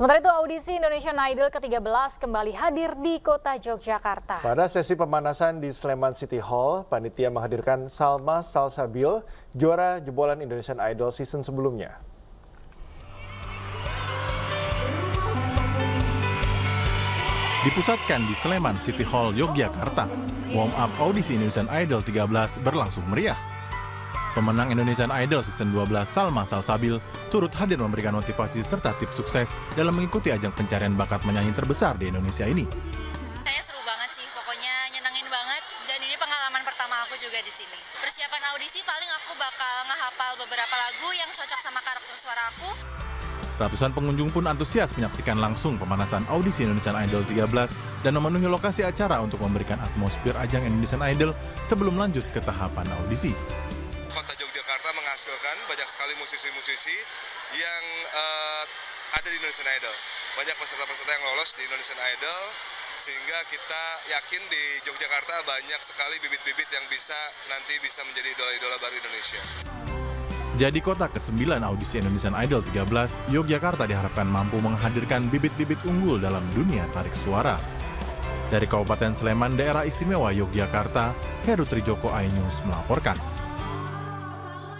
Sementara itu audisi Indonesian Idol ke-13 kembali hadir di kota Yogyakarta. Pada sesi pemanasan di Sleman City Hall, panitia menghadirkan Salma Salsabil, juara jebolan Indonesian Idol season sebelumnya. Dipusatkan di Sleman City Hall, Yogyakarta, warm up audisi Indonesian Idol 13 berlangsung meriah. Pemenang Indonesian Idol Season 12 Salma Salsabil turut hadir memberikan motivasi serta tips sukses dalam mengikuti ajang pencarian bakat menyanyi terbesar di Indonesia ini. Saya seru banget sih, pokoknya nyenengin banget dan ini pengalaman pertama aku juga di sini. Persiapan audisi paling aku bakal ngehafal beberapa lagu yang cocok sama karakter suara aku. Ratusan pengunjung pun antusias menyaksikan langsung pemanasan audisi Indonesian Idol 13 dan memenuhi lokasi acara untuk memberikan atmosfer ajang Indonesian Idol sebelum lanjut ke tahapan audisi banyak sekali musisi-musisi yang uh, ada di Indonesian Idol. Banyak peserta-peserta yang lolos di Indonesian Idol sehingga kita yakin di Yogyakarta banyak sekali bibit-bibit yang bisa nanti bisa menjadi idola-idola baru Indonesia. Jadi kota ke-9 audisi Indonesian Idol 13, Yogyakarta diharapkan mampu menghadirkan bibit-bibit unggul dalam dunia tarik suara. Dari Kabupaten Sleman, Daerah Istimewa Yogyakarta, Heru Trijoko Ainus melaporkan.